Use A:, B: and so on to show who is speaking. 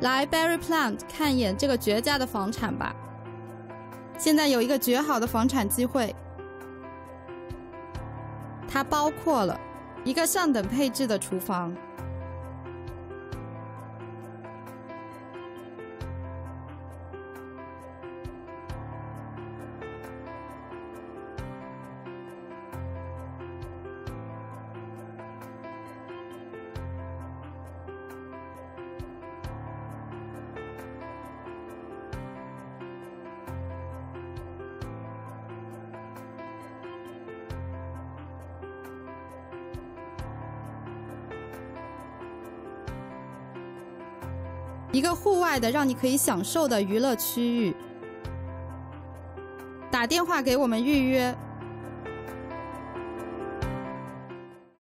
A: 来 Berry Plant 看一眼这个绝佳的房产吧！现在有一个绝好的房产机会，它包括了一个上等配置的厨房。一个户外的让你可以享受的娱乐区域，打电话给我们预约